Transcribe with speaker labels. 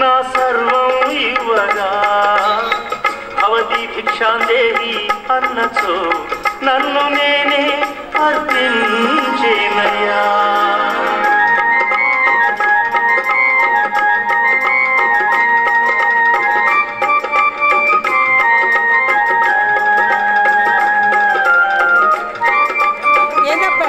Speaker 1: నా సర్వం ఇవ్వగా. అవధి భిక్షాందేహి అన్నచో నన్ను నేనే అర్పించేనయ్యా ఏంటప్ప?